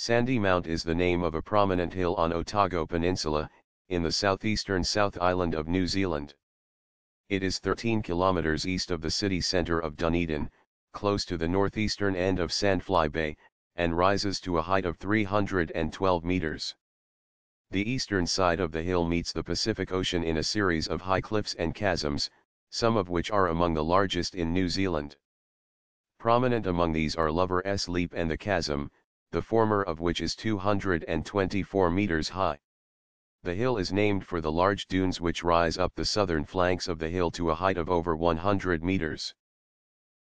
Sandymount is the name of a prominent hill on Otago Peninsula, in the southeastern South Island of New Zealand. It is 13 kilometers east of the city center of Dunedin, close to the northeastern end of Sandfly Bay, and rises to a height of 312 meters. The eastern side of the hill meets the Pacific Ocean in a series of high cliffs and chasms, some of which are among the largest in New Zealand. Prominent among these are Lover's Leap and the Chasm, the former of which is 224 meters high. The hill is named for the large dunes which rise up the southern flanks of the hill to a height of over 100 meters.